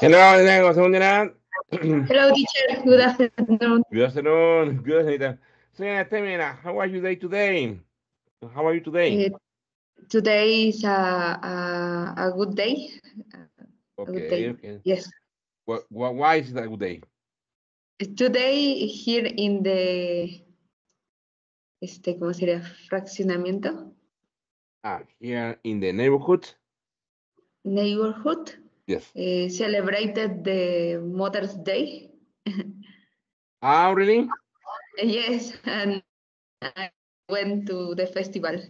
Hello, Diego, señora. Hello, teacher. Good afternoon. Good afternoon. Good, señorita. Señora, tell me, how are you day today? How are you today? Uh, today is a, a, a good day. a good okay, day. okay. Yes. What, what, why is it a good day? Today here in the este, ¿cómo sería? Fraccionamiento, Ah, here in the neighborhood? neighborhood, Yes. uh, celebrated the Mother's Day. Ah, really? yes, and I went to the festival.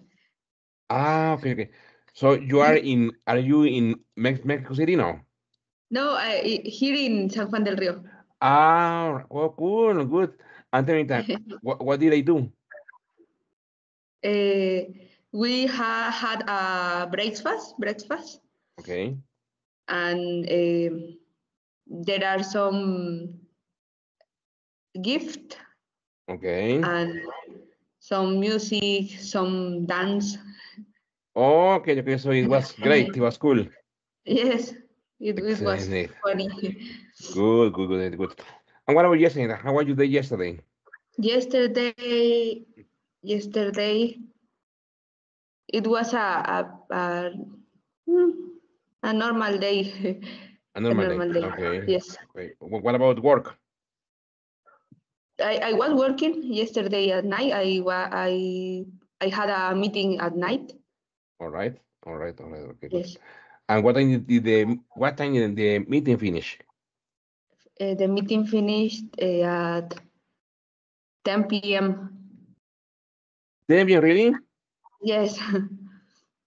Ah, okay, okay. So you are in, are you in Mexico City now? No, I, here in San Juan del Rio. Ah, well, cool, good. And tell me that, what, what did I do? Uh, we ha had a breakfast, breakfast, Okay, and um there are some gift okay. and some music, some dance. Oh, okay, okay, so it was great, it was cool. Yes, it, it was funny. Good, good, good, good. And what about yesterday? How was your day yesterday? yesterday, yesterday, it was a a, a, hmm, a normal day. A normal, normal day. day, Okay. yes. okay. What about work? I, I was working yesterday at night. I wa I I had a meeting at night. All right, all right, all right. Okay. Yes. And what time did the what time did the meeting finish? Uh, the meeting finished uh, at 10 p.m. Didn't you really? Yes.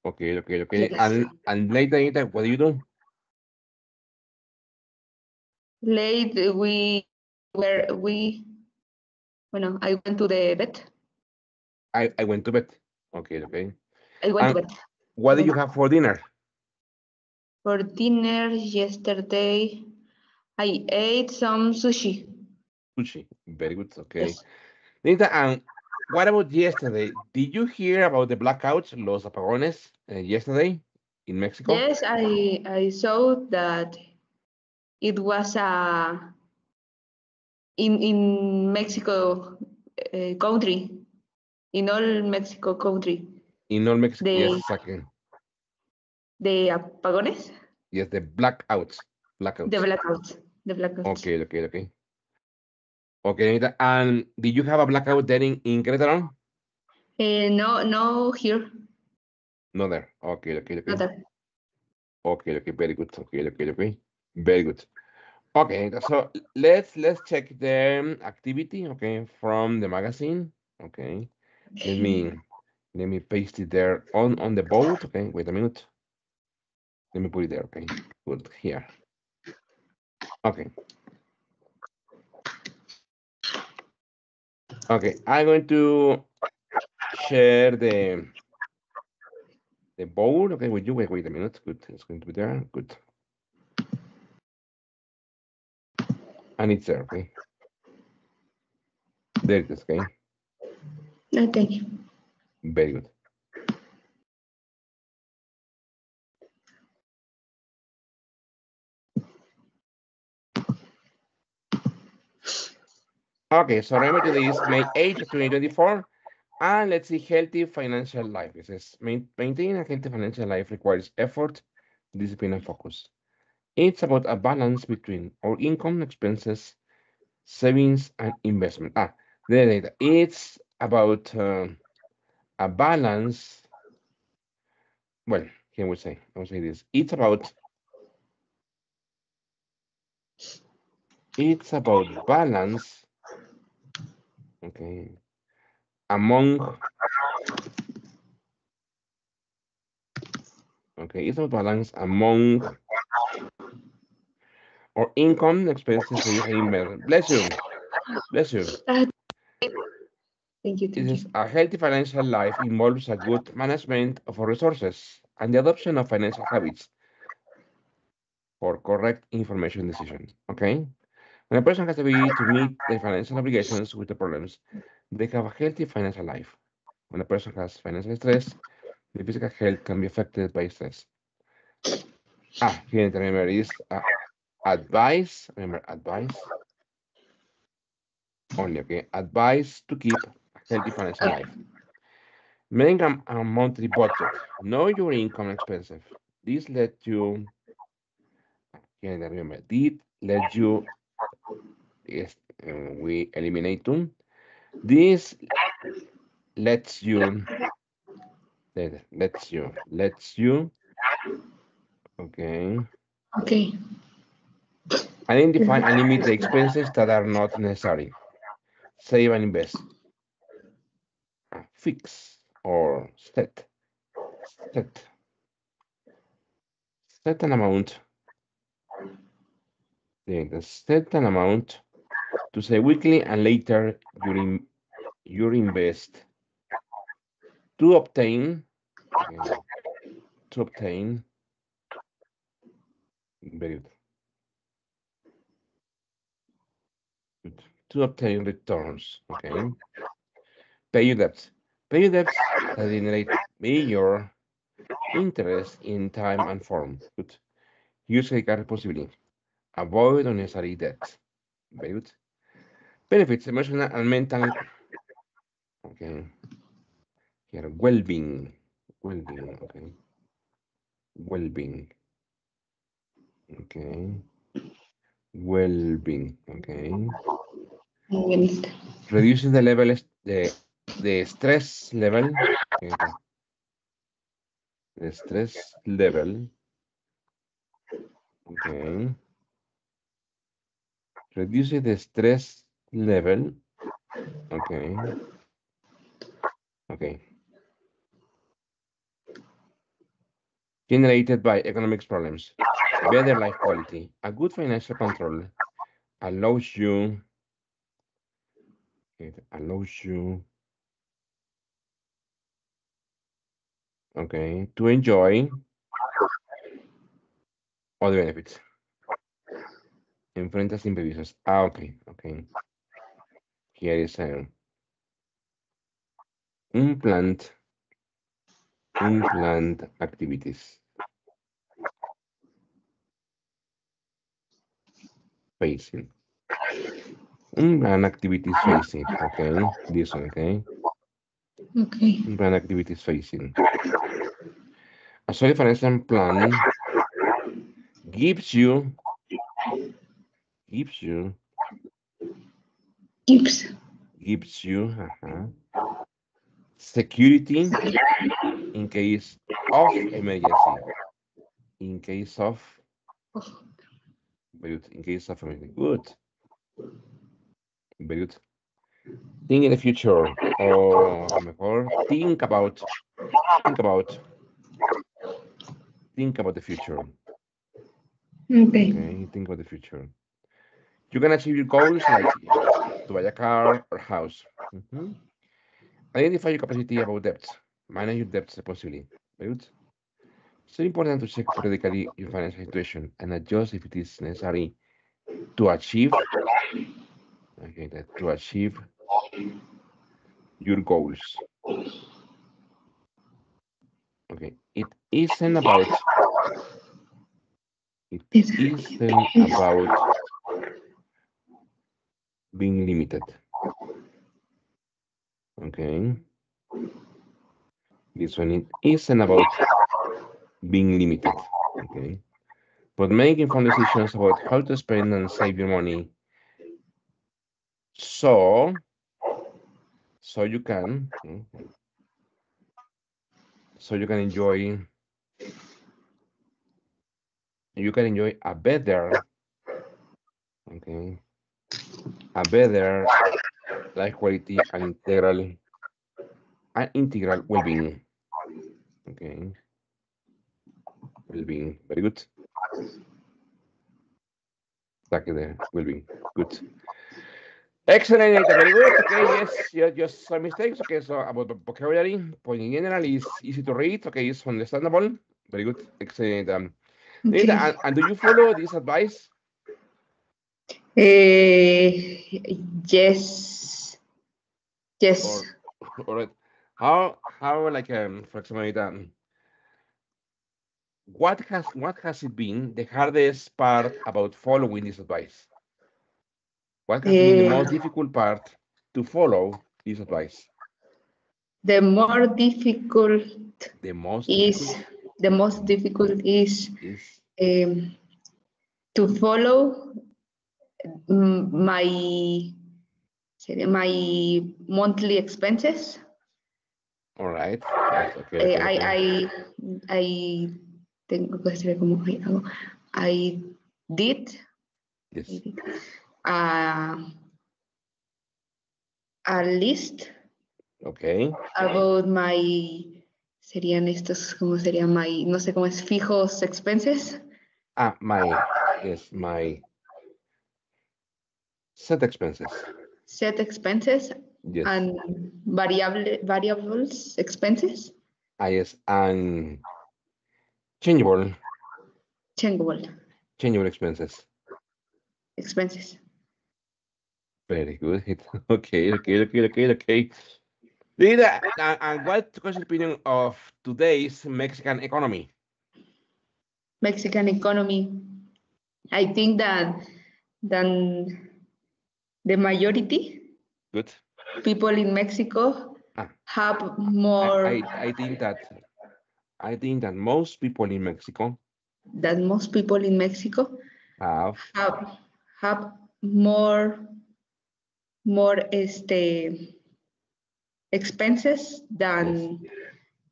Okay, okay, okay. Yes. And and later, later, what do you do? Late we were we bueno, I went to the bed. I I went to bed. Okay, okay. I went to bed. What did you have for dinner? For dinner yesterday I ate some sushi. Sushi. Very good. Okay. Yes. Nita, and what about yesterday? Did you hear about the blackouts, los apagones, uh, yesterday in Mexico? Yes, I I saw that it was a in in Mexico uh, country, in all Mexico country, In all Mexico. Yes, The- exactly. the apagones, Yes, the blackouts. Blackouts. the blackouts, the blackouts. Okay, okay, okay. Okay, Anita, and did you have a blackout there in, in Querétaro? Uh, no, no here, No there. Okay, okay, okay. not there. Okay, okay, very good. Okay, okay, okay. Very good. Okay, so let's let's check the activity, okay, from the magazine. Okay. Let me let me paste it there on on the board. Okay, wait a minute. Let me put it there. Okay, good here. Okay. Okay, I'm going to share the the board. Okay, with you. Wait, wait a minute. Good. It's going to be there. Good. And it's there. Okay. There it is. Okay. No, thank you. Very good. Okay, so remember today is May 8th, 2024. And let's see, healthy financial life. It says maintaining a healthy financial life requires effort, discipline, and focus. It's about a balance between our income, expenses, savings, and investment. Ah, there. It's about um, a balance. Well, here we say, I will say this. It's about it's about balance. Okay. Among ah. okay, it's about balance among or income, expenses, savings, and investment. Bless you. Bless you. Thank you, It thank is you. a healthy financial life involves a good management of resources and the adoption of financial habits for correct information decision. Okay? When a person has the ability to meet their financial obligations with the problems, they have a healthy financial life. When a person has financial stress, the physical health can be affected by stress. Ah, here remember is uh, advice, remember advice, only, okay? Advice to keep a healthy financial life. Make a, a monthly budget. Know your income and expenses. This let you, again, remember, did let you, yes, we eliminate them. This lets you, let- lets you, lets you, okay, Okay. identify and limit the expenses that are not necessary. Save and invest. Fix or set, set, set an amount. Yeah, the set an amount to say weekly and later you, in, you invest. To obtain okay, to obtain very good. Good. to obtain returns okay. Pay your debts. Pay your debts that generate major interest in time and form. Good. Use credit card responsibly. Avoid unnecessary debt. Very good benefits emotional and mental okay here well-being. Well-being okay well-being. Okay well-being okay reduces the level the stress level. The stress level. Okay reduces the stress level okay. Okay. Generated by economics problems. Better life quality. A good financial control allows you it allows you okay to enjoy all the benefits. Enfrentas imprevistos. Ah okay okay here is a unplanned unplanned activities. Facing. Unplanned activities facing. Okay this one okay. Okay. unplanned activities facing. A solid financial plan gives you gives you Gives you uh-huh, security in case of emergency. In case of very good in case of emergency. Good. Very good think in the future or mejor think about think about think about the future. Okay. okay think about the future. You can achieve your goals like to buy a car or house. Mhm. identify your capacity about debts. Manage your debts responsibly very good. It's important to check periodically your financial situation and adjust if it is necessary to achieve okay that to achieve your goals. Okay it isn't about it isn't about being limited. Okay. This one it isn't about being limited. Okay. But making fun decisions about how to spend and save your money. So so you can so you can enjoy you can enjoy a better okay a better life quality and integral and integral well-being okay well-being very good. Exactly there well-being good. Excellent very good. Okay yes yeah, just some mistakes. Okay so about the vocabulary point in general is easy to read. Okay it's understandable. Very good excellent um, Okay. And, and do you follow this advice Eh, yes. Yes. all right how how like um for example um, what has what has it been the hardest part about following this advice? What has been the Eh, most difficult part to follow this advice? The more difficult The most is difficult the most difficult is is um, to follow my sería my monthly expenses. all right. Yes, okay, Eh, okay, I, okay. I, I tengo que decir cómo hago. I did Yes. a, a list Okay. about my serían estos cómo sería my no sé cómo es fijos expenses Ah, my yes, my set expenses. set expenses Yes. and variable variables expenses Ah, yes, and changeable, changeable changeable expenses. expenses Very good. Okay, okay, okay, okay, okay. Lida, and, what was your opinion of today's Mexican economy? Mexican economy I think that then the majority Good. people in Mexico Ah. have more I, I think that I think that most people in Mexico that most people in Mexico have have have more more este expenses than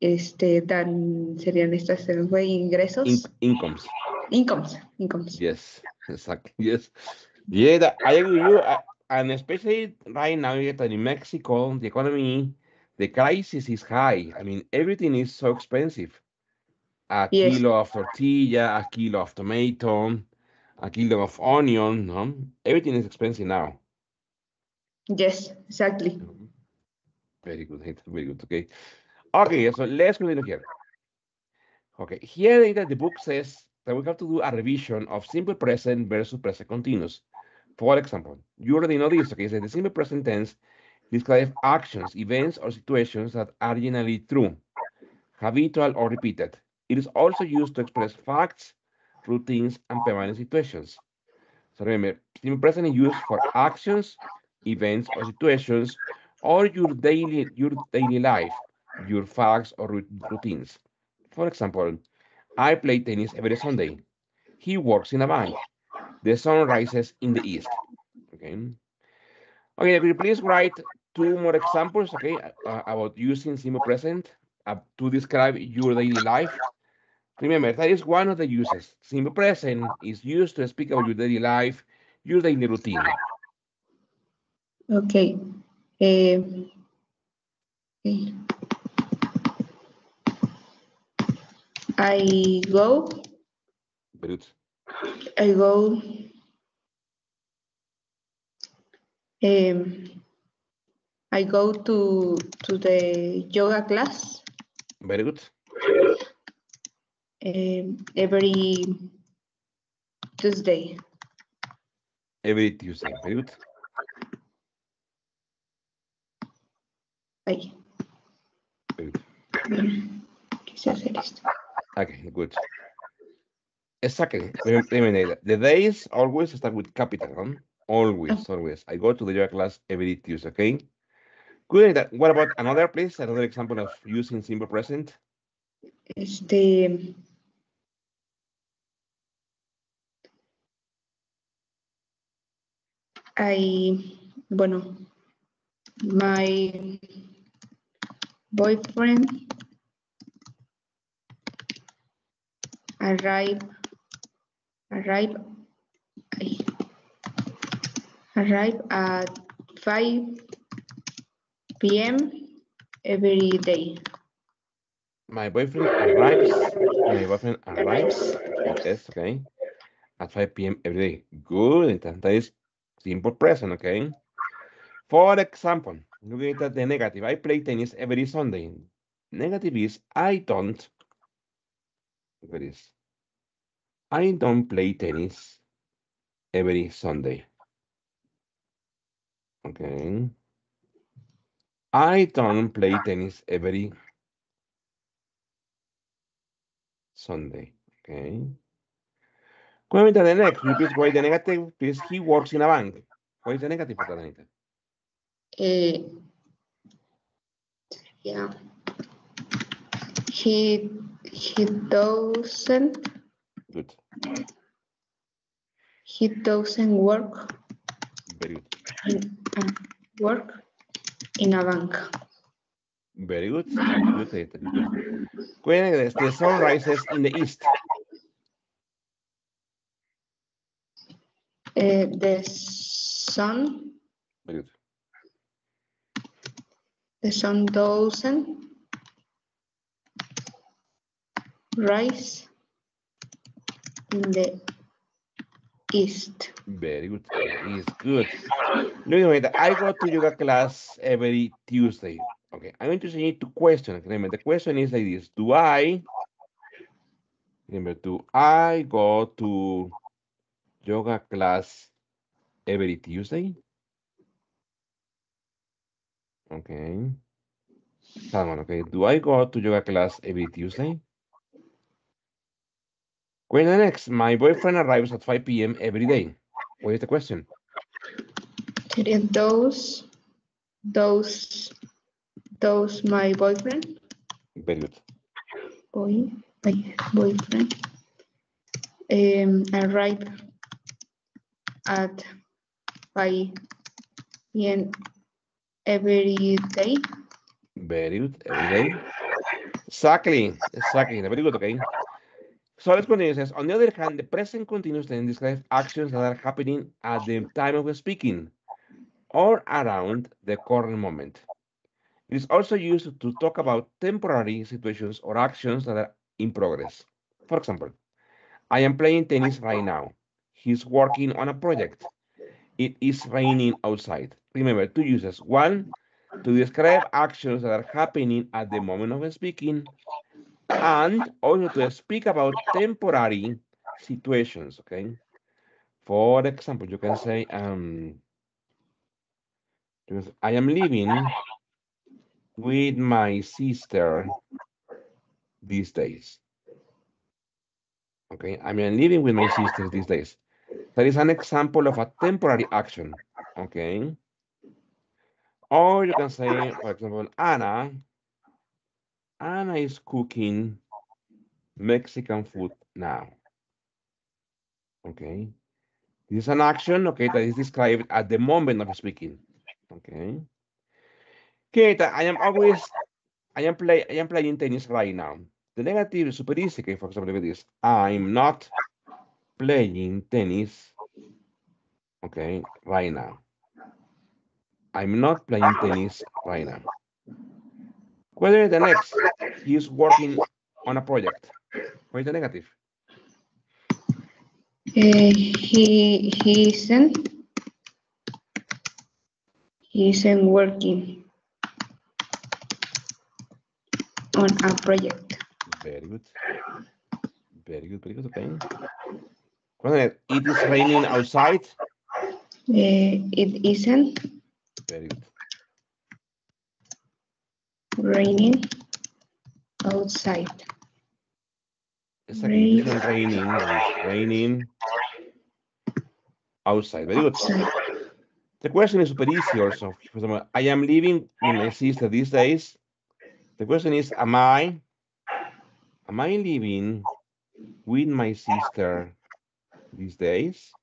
este than serían estas se fue ingresos in, incomes. incomes incomes Yes, exactly. Yes. Yeah, that, I agree with you. uh, and especially right now, you get that in Mexico, the economy, the crisis is high. I mean, everything is so expensive. A Yes. kilo of tortilla, a kilo of tomato, a kilo of onion, no? Everything is expensive now. yes exactly Very good, very good. Okay. Okay, so let's continue here. Okay, here the book says that we have to do a revision of simple present versus present continuous. For example, you already know this, okay? So the simple present tense describes actions, events, or situations that are generally true, habitual, or repeated. It is also used to express facts, routines, and permanent situations. So remember, simple present is used for actions, events, or situations, or your daily your daily life, your facts or routines. For example, I play tennis every Sunday. He works in a bank. The sun rises in the east. Okay. Okay, could you please write two more examples, okay, uh, about using simple present uh, to describe your daily life? Remember, that is one of the uses. Simple present is used to speak about your daily life, your daily routine. okay eh, okay. I go good. I go um, I go to to the yoga class Very good. um, every Tuesday. Every Tuesday. Very good. Good. quise hacer esto. Okay, good. Exactly. Remember, the days always start with capital, huh? Always, ah. always. I go to the yoga class every Tuesday, okay? Good. That, what about another place? Another example of using simple present? Este. I, bueno, my boyfriend arrive, arrive, arrive at 5 p.m. every day. My boyfriend arrives. My boyfriend arrives. Yes, okay. At 5 p.m. every day. Good. That is simple present, okay? For example, look at the negative. I play tennis every Sunday. Negative is I don't. Look at this. I don't play tennis every Sunday. Okay. I don't play tennis every Sunday. Okay. Comment the next. Repeat why the negative is he works in a bank. What is the negative Anita? Uh, yeah. He he doesn't Good. He doesn't work Very good. in uh, work in a bank. Very good. Good, Anita. Good. When the sun rises in the east. Uh, the sun Very good. the sun doesn't rise in the east. Very good. It's good. Look at. I go to yoga class every Tuesday. Okay, I'm going to send you two questions. Remember, the question is like this: Do I remember? Do I go to yoga class every Tuesday? Okay. Salmon, okay. Do I go to yoga class every Tuesday? When the next, my boyfriend arrives at 5 p.m. every day. What is the question? Those those those my boyfriend Very good. boy my boyfriend um arrive at 5 p.m. every day. Very good. Every day. Exactly. Exactly. Very good. Okay. So let's says, on the other hand, the present continuous tense describes actions that are happening at the time of speaking or around the current moment. It is also used to talk about temporary situations or actions that are in progress. For example, I am playing tennis right now. He's working on a project. It is raining outside. Remember, two uses. One, to describe actions that are happening at the moment of speaking, and also to speak about temporary situations, okay? For example, you can say, um, I am living with my sister these days. Okay, I mean, living with my sister these days. That is an example of a temporary action, okay? Or you can say, for example, Anna, Anna is cooking Mexican food now. Okay. This is an action, okay, that is described at the moment of speaking. Okay. That I am always, I am play, I am playing tennis right now. The negative is super easy. Okay, for example, this. I'm not playing tennis. Okay, right now. I'm not playing tennis right now. Whether the next, he's working on a project. What is the negative? Uh, he he isn't he isn't working on a project. Very good. Very good, very good, okay. It is raining outside. Uh, it isn't Very good. raining outside. Exactly. It isn't raining. raining outside. Very good. outside. The question is super easy also. For example, I am living with my sister these days. The question is, am I, am I living with my sister these days?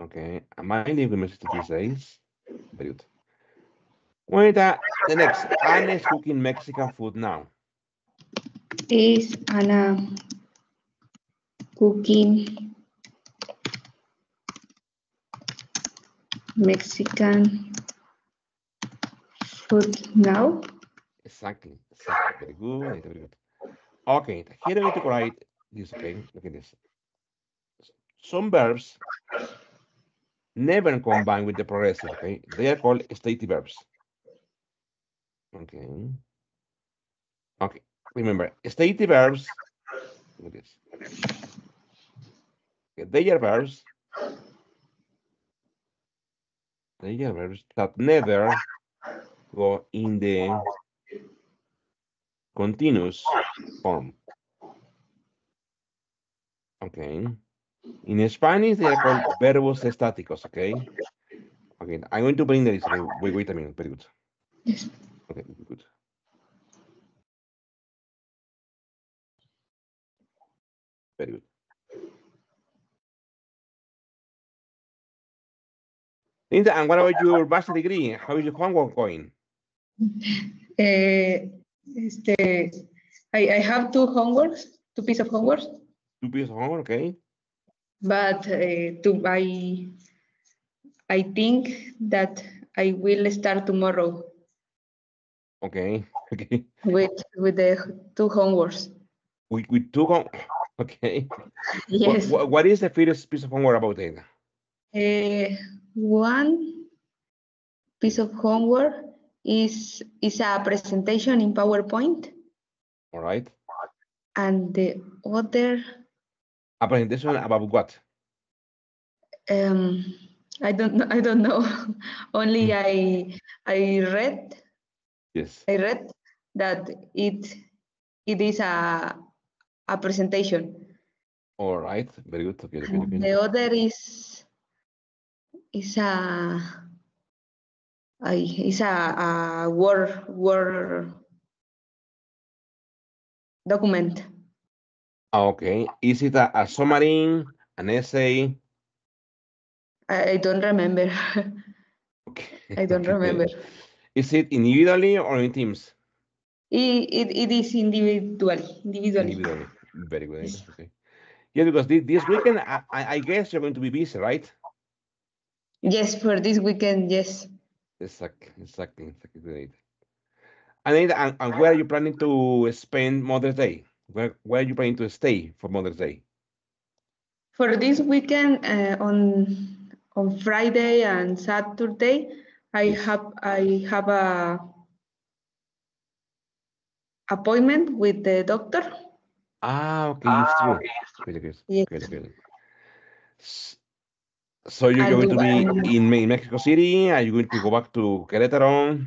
Okay, am I living with my sister these days? Very good. Uh, the next, Anna is cooking Mexican food now. Is Anna cooking Mexican food now? Exactly, exactly. Very good, very good. Okay, here I need to write this, okay? Look at this. Some verbs never combine with the progressive, okay? They are called stative verbs. Okay. Okay, remember, stative verbs, look at this. Okay, they are verbs, they are verbs that never go in the continuous form. Okay. In Spanish, they are called verbos estáticos, okay? Okay, I'm going to bring the list. Wait, wait a minute. Very good. Yes. Okay, good. Very good. Linda, and what about your bachelor degree? How is your homework going? Eh, este, I, I have two homeworks, two pieces of homework, Two pieces of homework, okay? but uh, to, I, I think that I will start tomorrow Okay, okay. with with the two homeworks. We, we took on, okay. Yes. what- what is the first piece of homework about it? Uh, one piece of homework is is a presentation in PowerPoint, All right. and the other A presentation about what? um, I don't know. I don't know. Only I I read Yes. I read that it it is a a presentation. All right. Very good. Okay, okay, okay. the other is is a is a, a word word document. Ah, Okay. Is it a, a summary, an essay? I, I don't remember. Okay. I don't remember. Is it individually or in teams? It, it, it is individually. Individually. Individually. Very good. Yes. Okay. Yeah, because this, this weekend, I, I guess you're going to be busy, right? Yes, for this weekend, yes. Exactly. Exactly. Exactly. Great. And, and where are you planning to spend Mother's Day? Where, where are you planning to stay for Mother's Day? For this weekend, uh, on on Friday and Saturday, I have I have a appointment with the doctor. Ah, okay, it's true. Good, good, Yes. good, good. So you're I'll going to be I'll- in Mexico City? Are you going to go back to Querétaro?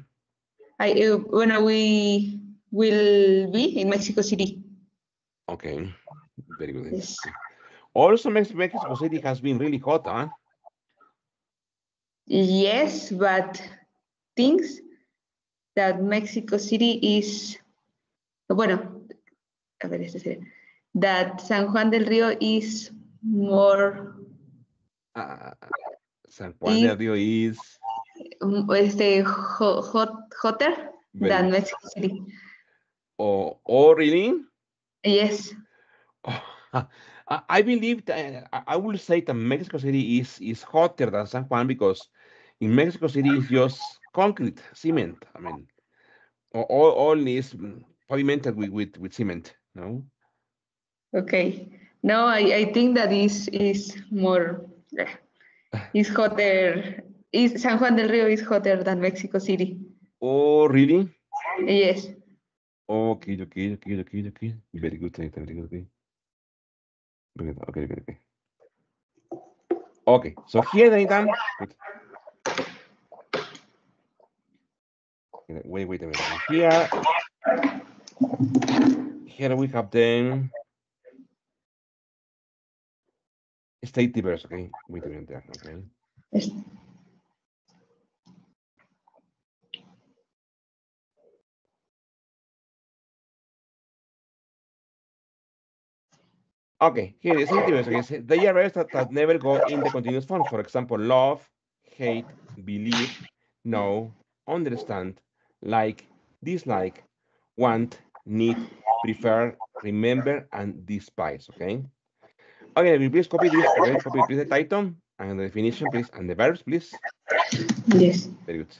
I uh, when we will be in Mexico City. Okay, very good. Yes. Also, Mexico City has been really hot, huh? Yes, but things that Mexico City is bueno, a ver, este sería, that San Juan del Río is more Ah, San Juan del Rio is este ho- hot hotter than. Mexico City. Oh, oh, really? Yes. Oh, I believe that I- I will say that Mexico City is is hotter than San Juan because in Mexico City is just concrete, cement. I mean, all all is pavimented with with, with cement. No. Okay. No, I, I think that is is more eh, is hotter. Is San Juan del Río is hotter than Mexico City. Oh, really? Yes. Okay, okay, okay, okay, okay. Very good, very good. Okay. Very good, Okay, okay, okay. Okay, so here, Anita. Good. Okay, Wait, wait a minute. Here, here we have the stative verbs. Okay, wait a minute there. Okay. Yes. Okay, here is sentiment. Okay, so they are verbs that, that never go in the continuous form. For example, love, hate, believe, know, understand, like, dislike, want, need, prefer, remember, and despise. Okay. Okay, will you please copy this. Okay, copy please the title and the definition, please, and the verbs, please. Yes. Very good.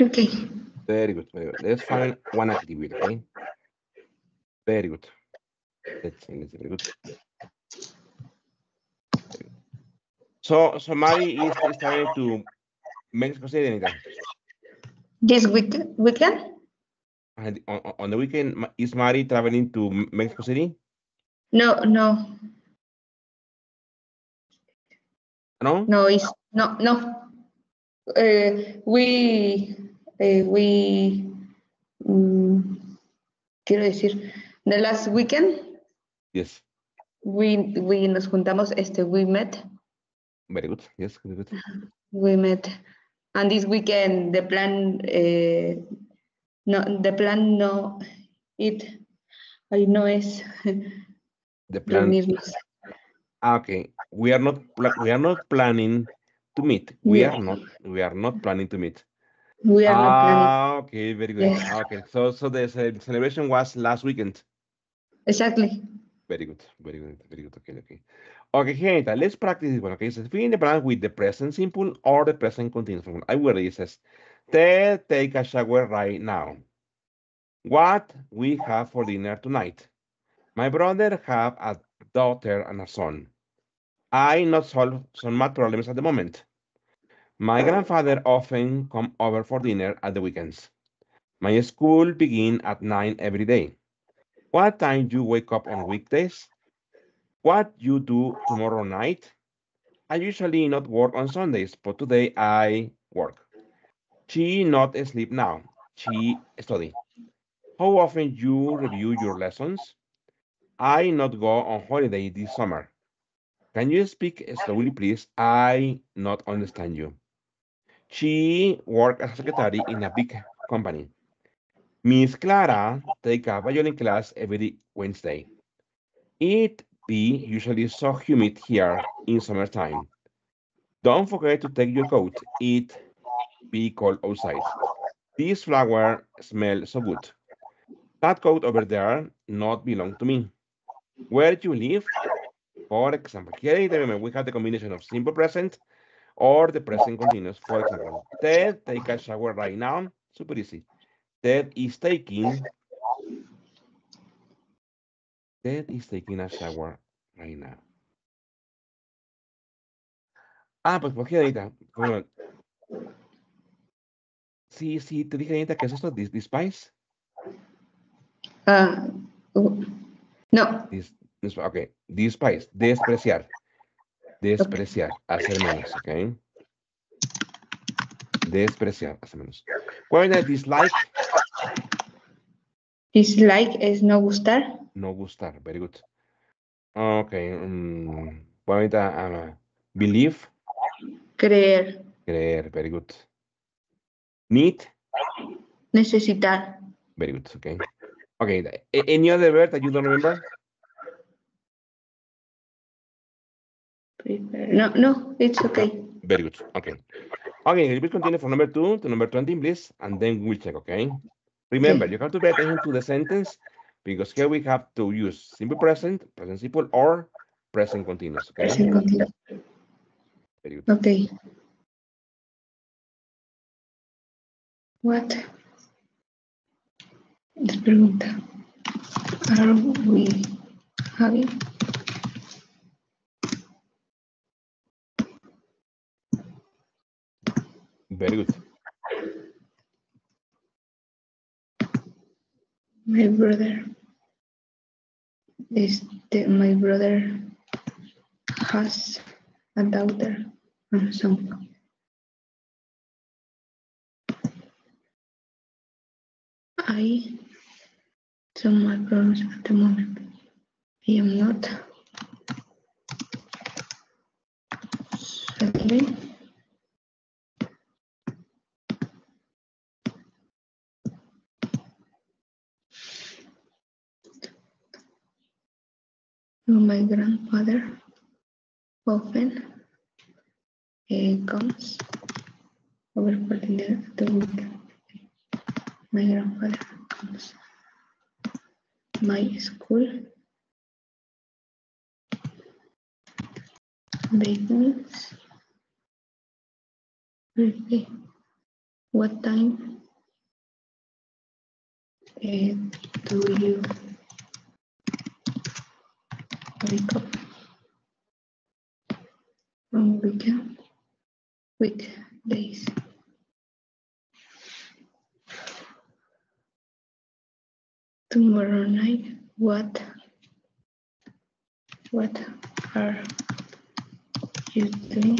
Okay. Very good, very good. Let's find one activity, okay? Very good. Let's see, let's very good. So, so Mari is, traveling to Mexico City anytime. This week weekend? And on, on- on the weekend, is Mari traveling to Mexico City? No, no, No? no, it's no, no. Uh, we, uh, we, mm, quiero decir, the last weekend Yes. we, we nos juntamos, este, we met, Very good. Yes, very good. we met, and this weekend the plan, uh, no, the plan no, it, ay, no es The plan. reunirnos. Ah, okay. We are not we are not planning to meet. We Yeah. are not we are not planning to meet. We are not planning. Ah, okay, very good. Yes. Ah, Okay, so so the celebration was last weekend. Exactly. Very good, very good, very good. Okay, okay. Okay, Henita, let's practice this one. Okay, so fill in the blank with the present simple or the present continuous. I will read it says, Ted take a shower right now. What we have for dinner tonight? My brother have a daughter and a son. I not solve some math problems at the moment. My grandfather often come over for dinner at the weekends. My school begin at nine every day. What time do you wake up on weekdays? What you do tomorrow night? I usually not work on Sundays, but today I work. She not sleep now. She study. How often you review your lessons? I not go on holiday this summer. Can you speak slowly, please? I not understand you. She work as a secretary in a big company. Miss Clara take a violin class every Wednesday. It be usually so humid here in summertime. Don't forget to take your coat. It be cold outside. This flower smell so good. That coat over there not belong to me. Where do you live? For example, here moment, we have the combination of simple present or the present continuous. For example, Ted take a shower right now. Super easy. Ted is taking Ted is taking a shower right now. Ah, pues porque ahorita. Bueno. Sí, sí, te dije ahorita que es esto, dis- despise. Ah, uh, no, Dis, dis- ok, despise, despreciar. Despreciar, hacer menos, ok. Despreciar, hacer menos. ¿Cuál es dislike? dislike es no gustar. No gustar, very good. Ok, mm, ¿cuál es ah, believe? Creer, Creer, very good. Need? necesitar. Very good, okay. Okay, a- any other word that you don't remember? No, no, it's okay. Very good, okay. Okay, please continue from number two to number 20, please, and then we'll check, okay? Remember, you have to pay attention to the sentence because here we have to use simple present, present simple, or present continuous, okay? Present continuous. Very good. Okay. What? Les pregunta. Are we having? Very good. My brother is the, my brother has a daughter and son. I some my problems at the moment. I am not settling. My grandfather often eh, comes over for dinner at the weekend. My grandfather comes. My school begins early What time uh, do you wake up on weekend weekdays? Tomorrow night, what what are you doing?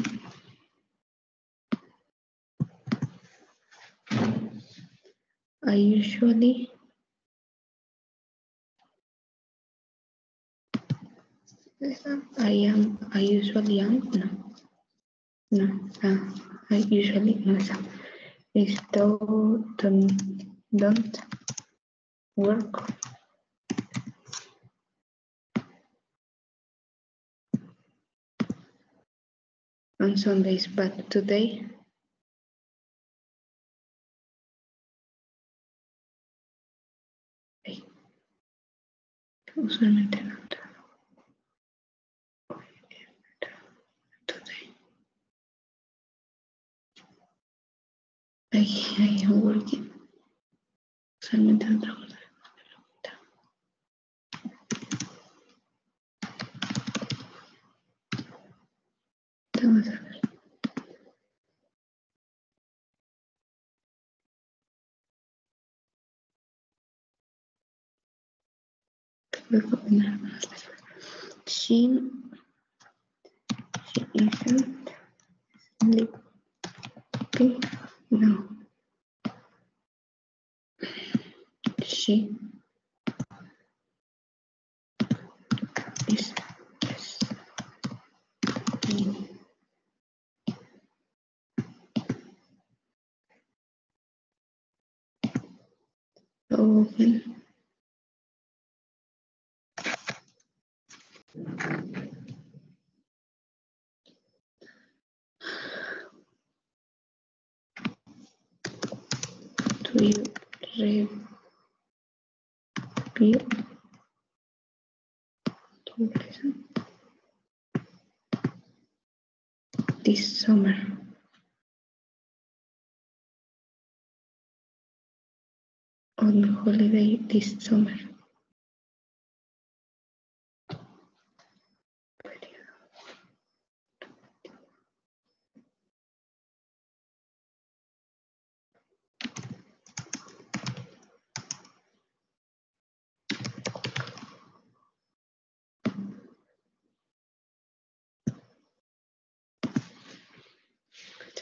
I usually I am I usually am no no uh, I usually esa. Esto don't, don't work on Sundays, but today Ay. usualmente no I, I am working. Usualmente no trabajo. A más. She. No. She is you review to this summer? On holiday this summer.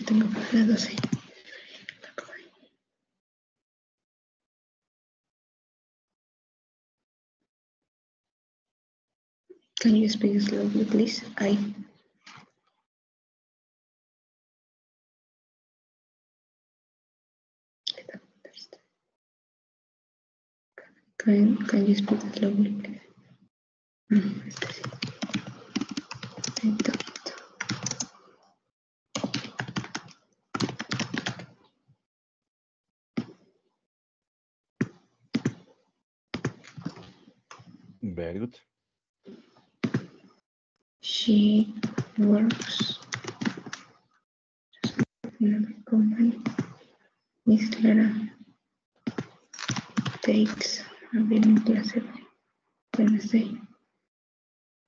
Tengo para las 12. Can you speak slowly, please? I. Can, can you speak slowly, please? Mm, este Very good. She works in a company. Miss Clara takes a reading class every Wednesday.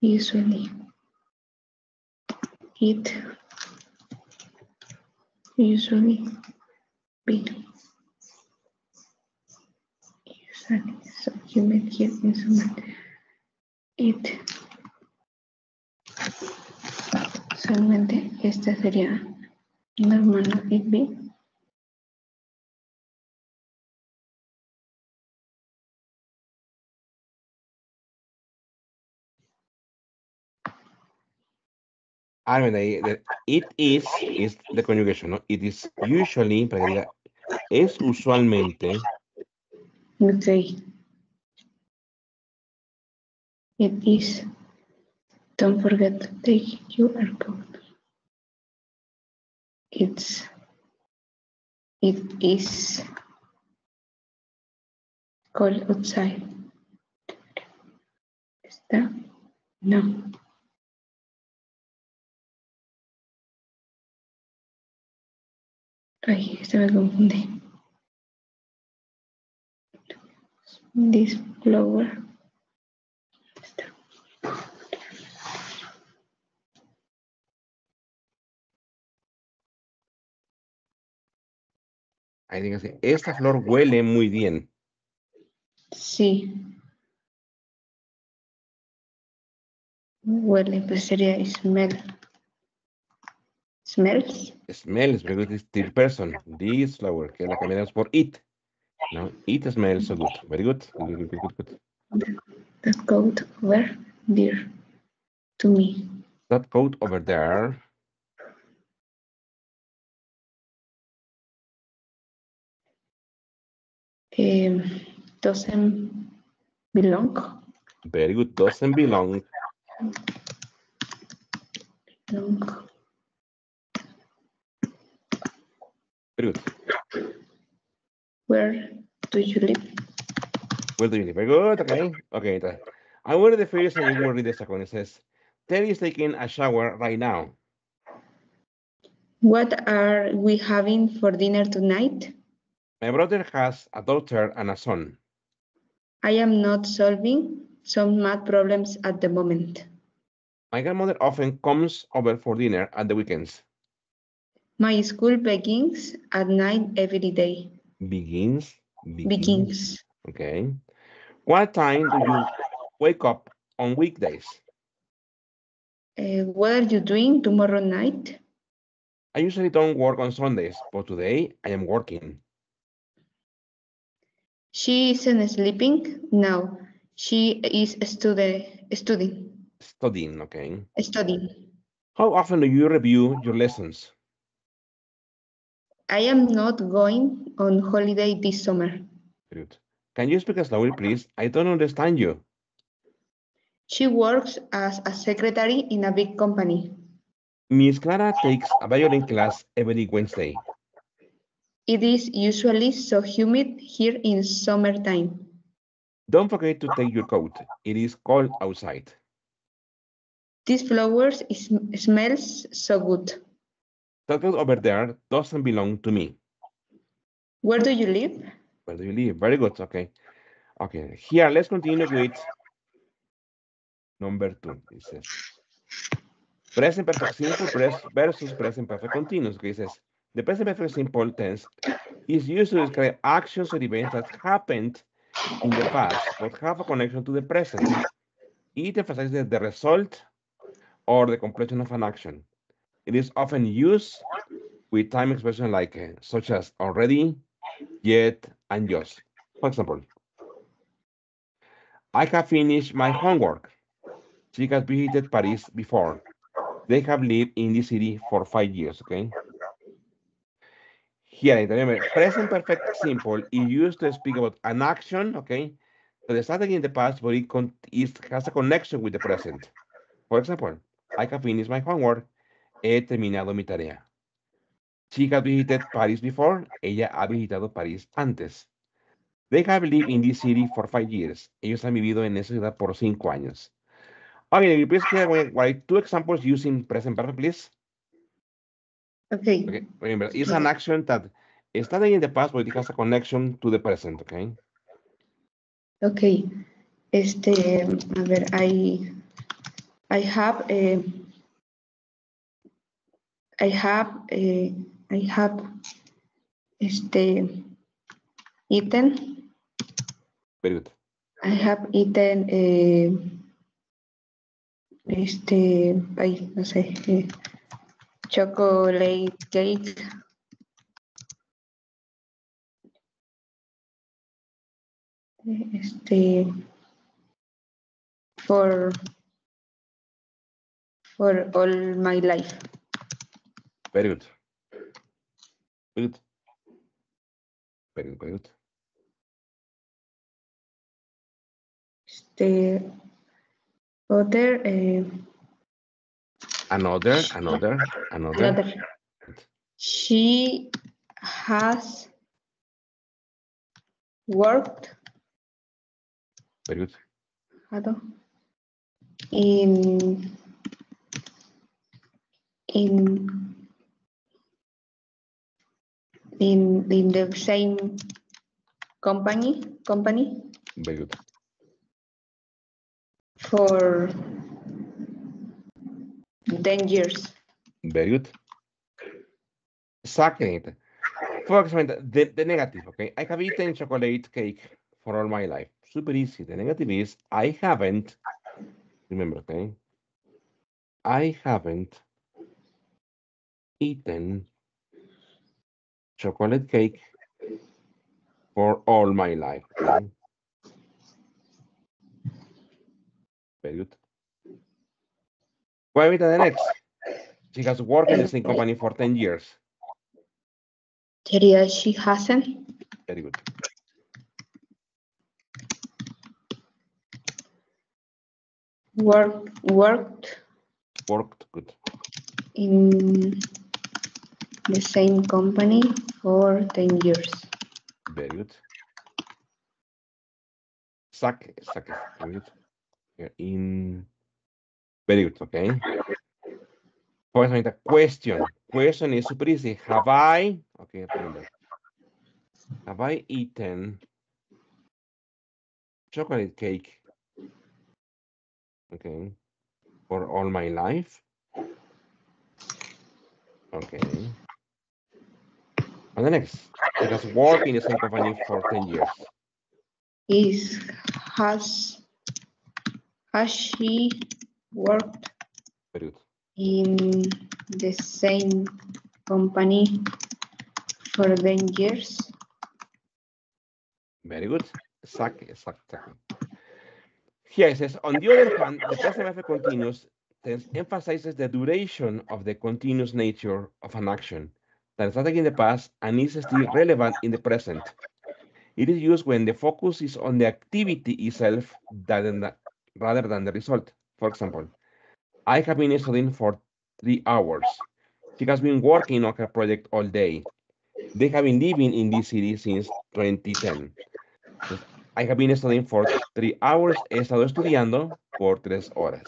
Usually, it usually be usually so met here in summer. It Solamente esta sería la hermana it be. Ah, mira, ahí, de- it is, is the conjugation, ¿no? It is usually, es usualmente, Okay. It is. Don't forget to take QR code. It's. It is cold outside. ¿Está? No. Ay, se me confunde. This flower. Ahí dígase, esta flor huele muy bien. Sí. Huele, pues sería smell. Smells. Smells, very good. It's third person. This flower, que la cambiamos por it. No, it smells so good. Very good, good, good, good. That coat over there to me. That coat over there. Um, doesn't belong. Very good. Doesn't belong. belong. Very good. Where do you live? Where do you live? Very good. Okay. Okay. I will read the first and you will read the second. It says, Terry is taking a shower right now. What are we having for dinner tonight? My brother has a daughter and a son. I am not solving some math problems at the moment. My grandmother often comes over for dinner at the weekends. My school begins at night every day. Begins. Begins. Okay. What time do you wake up on weekdays? Uh, what are you doing tomorrow night? I usually don't work on Sundays, but today I am working. She isn't sleeping now. She is studi- studying. Studying, okay. Studying. How often do you review your lessons? I am not going on holiday this summer. Good. Can you speak slowly, please? I don't understand you. She works as a secretary in a big company. Miss Clara takes a violin class every Wednesday. It is usually so humid here in summertime. Don't forget to take your coat. It is cold outside. These flowers smells so good. That coat over there doesn't belong to me. Where do you live? Where do you live? Very good. Okay. Okay. Here, let's continue with number two. It says present perfect simple versus present perfect continuous. Okay, it says the present perfect simple tense is used to describe actions or events that happened in the past but have a connection to the present. It emphasizes the result or the completion of an action. It is often used with time expression like uh, such as already, yet, and just. For example, I have finished my homework. She has visited Paris before. They have lived in the city for five years, okay? Present perfect simple is used to speak about an action, okay? That started in the past, but it, has a connection with the present. For example, I have finished my homework. He terminado mi tarea. She has visited Paris before. Ella ha visitado París antes. They have lived in this city for five years. Ellos han vivido en esa ciudad por cinco años. Okay, please can two examples using present perfect, please. Okay. Okay, remember, it's an action that started in the past, but it has a connection to the present, okay? Okay. Este, a ver, I, I have a, I have a, I have, este, eaten, Very good. I have eaten, eh, este, ay, no sé, eh, chocolate cake. Este, for, for all my life. Very good. Very good. Very good, very good. Este, other, eh, Another, another, another. another. She has worked Very good. In in in in the same company company Very good. for 10 years. Very good. Second, for example, the, the negative, okay? I have eaten chocolate cake for all my life. Super easy. The negative is I haven't, remember, okay? I haven't eaten chocolate cake for all my life. Okay? Very good. What about the next? She has worked in the same company for 10 years. Sería she hasn't Very good. worked worked Worked good. in the same company for 10 years. Very good. Suck, suck, very good. In. Very good, okay. Question. Question is super easy. Have I, okay. Have I eaten chocolate cake? Okay. For all my life? Okay. And the next, it has worked in the same company for 10 years. Is has has she worked in the same company for 10 years? Very good. Here it says, on the other hand, the present perfect continuous tense emphasizes the duration of the continuous nature of an action that started in the past and is still relevant in the present. It is used when the focus is on the activity itself rather than the result. For example, I have been studying for three hours. She has been working on her project all day. They have been living in this city since 2010. Entonces, I have been studying for three hours. He estado estudiando por tres horas.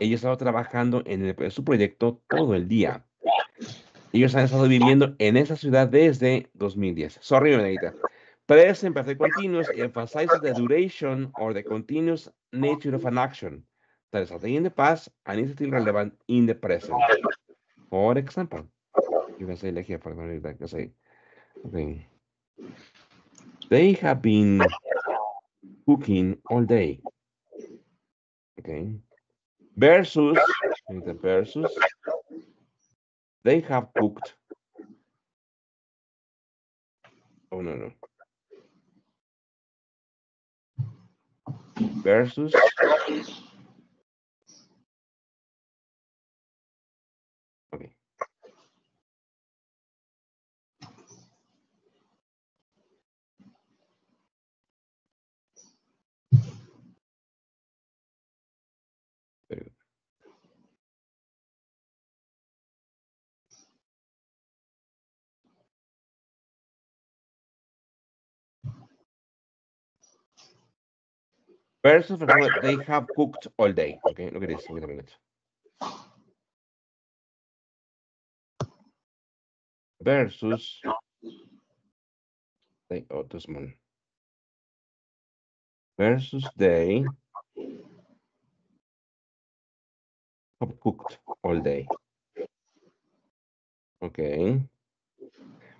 Ella ha estado trabajando en su proyecto todo el día. Ellos han estado viviendo en esa ciudad desde 2010. Sorry, Benedita. Present perfect continuous emphasizes the duration or the continuous nature of an action that is starting in the past and is still relevant in the present. For example, you can say like here, for example, you can say, okay, they have been cooking all day. Okay. Versus, the versus, they have cooked. Oh, no, no. Versus, Versus, they have cooked all day. Okay, look at this. Wait a minute. Versus, they, oh, small. Versus they have cooked all day. Okay.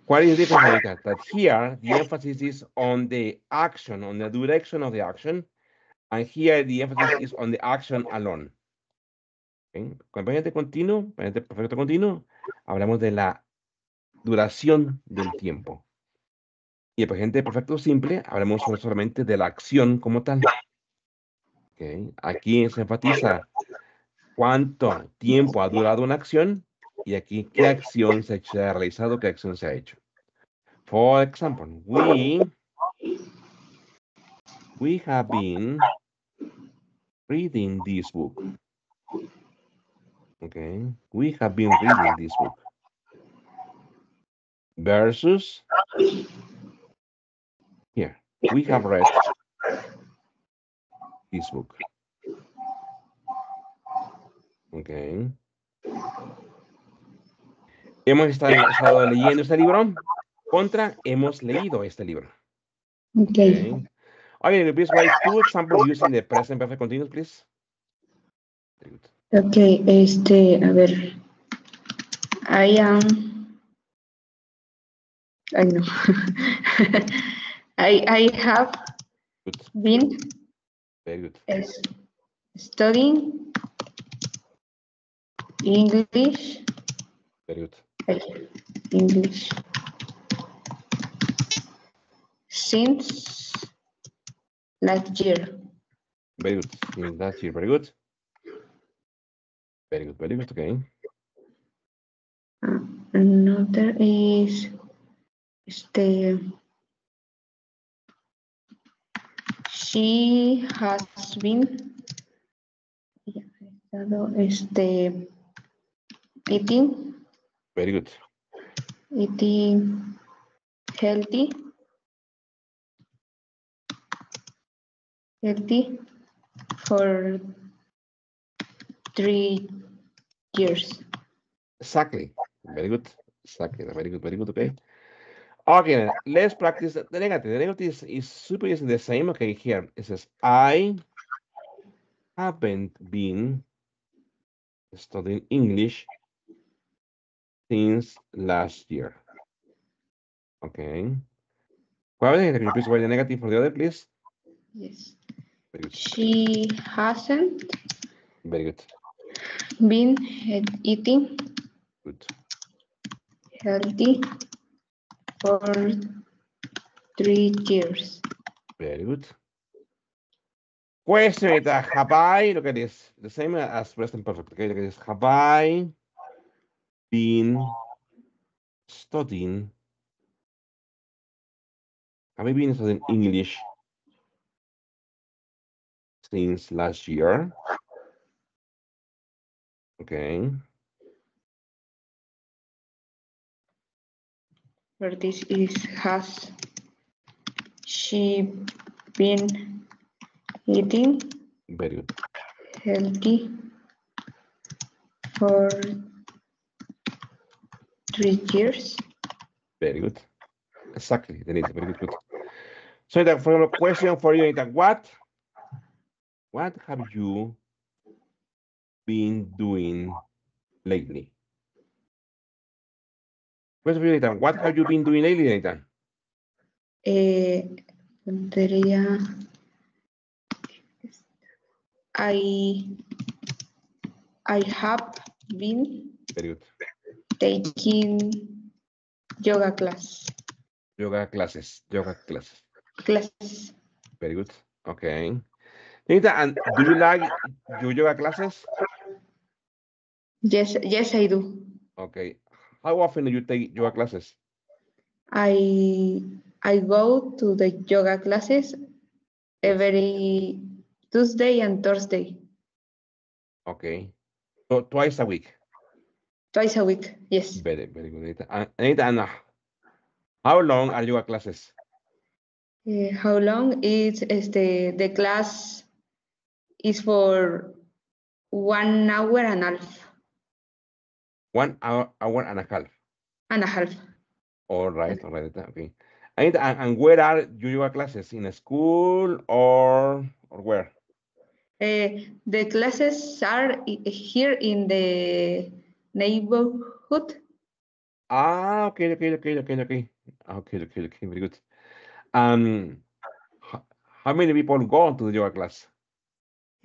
What is the difference with that? That here, the emphasis is on the action, on the direction of the action, and here the emphasis is on the action alone. Okay. Con presente continuo, presente perfecto continuo, hablamos de la duración del tiempo. Y el presente perfecto simple, hablamos solamente de la acción como tal. Ok, Aquí se enfatiza cuánto tiempo ha durado una acción y aquí qué acción se ha realizado, qué acción se ha hecho. For example, we we have been reading this book. Okay, we have been reading this book. Versus here, we have read this book. Okay. Hemos estado, leyendo este libro contra, hemos leído este libro. Okay. Okay. Okay, please write two examples using the present perfect continuous, please. Okay, este, a ver. I am. I know. I I have Good. been Very good. studying English. Very good. English since last year. Very good. Mm, That's it. Very good. Very good. Very good. Okay. Uh, Another is este she has been este eating Very good. eating healthy healthy for three years. Exactly. Very good. Exactly. Very good. Very good. Okay. Okay. Let's practice the negative. The negative is, is super easy. The same. Okay. Here it says I haven't been studying English since last year. Okay. Well, can you please write the negative for the other, please? Yes. She hasn't Very good. been eating Good. healthy for three years. Very good. Question it, uh, have I, look at this, the same as present perfect, okay, look at this. Have I been studying, have I been studying English since last year? Okay, Where this is has she been eating very good. healthy for three years? Very good. Exactly, Denise, very good. So the example, question for you, Anita, what, what have you been doing lately? Question for you, Anita, what have you been doing lately, Anita? Eh, I I have been Very good. taking yoga class Yoga classes, yoga classes. classes. Very good. Okay. Anita, and do you like your yoga classes? Yes, yes, I do. Okay. How often do you take yoga classes? I I go to the yoga classes every Tuesday and Thursday, Okay. So twice a week. twice a week. Yes. Very, very good. Anita. And, Anita, and uh, how long are yoga classes? Eh, how long is este the class is for one hour and a half One hour, hour and a half. and a half. All right, all right. Okay. And, and where are your yoga classes? In a school or or where? Eh, the classes are here in the neighborhood. Ah, okay, okay, okay, okay, okay. Okay, okay, okay, very good. Um, how many people go to the yoga class?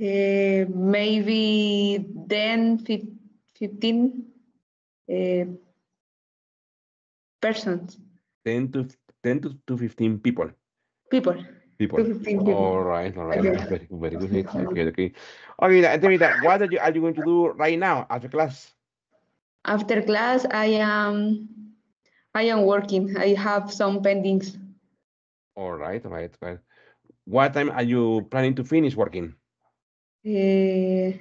Eh, maybe 10, 15 eh, persons, 10 to 10 to, to 15 people. people. People. 15 people. All right, all right. Okay. Very, good, very good. Okay, okay. Okay, and tell me that what are you, are you going to do right now after class? After class, I am I am working. I have some pendings. All right, all right, all right. What time are you planning to finish working? Eh,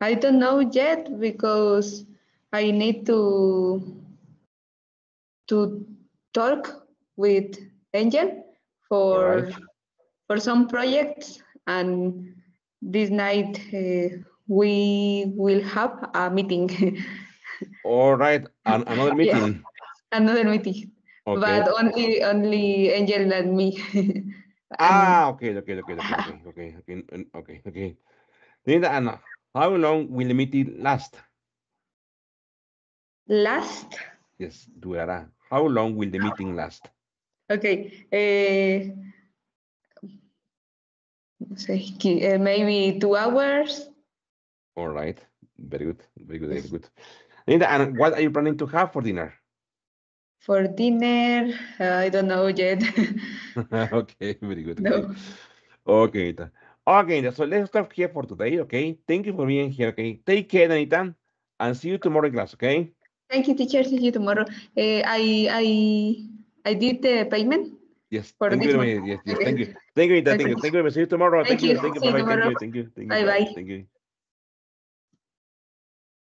I don't know yet because I need to to talk with Angel for right. for some projects and this night uh, we will have a meeting All right, an, another meeting. another meeting Okay. but only only Angel and me. ah, okay, okay, okay, okay, okay, okay, okay, okay. Linda, Anna, how long will the meeting last? Last, Yes, durará. How long will the meeting last? okay. no sé, qui- eh, maybe two hours. All right, very good, very good, very good. Linda, and what are you planning to have for dinner? For dinner, uh, I don't know yet. okay, very good. No. Okay. Okay. Okay, Anita, so let's stop here for today, okay? Thank you for being here, okay? Take care, Anita, and see you tomorrow in class, okay? Thank you, teacher. See you tomorrow. Eh, I I I did the payment. Yes, For thank you this very one. much. Yes, yes, thank you. Thank you, Anita, thank you. Thank you. See you tomorrow. Thank you, thank you. Tomorrow. you, thank you, thank you. Bye-bye. Thank you.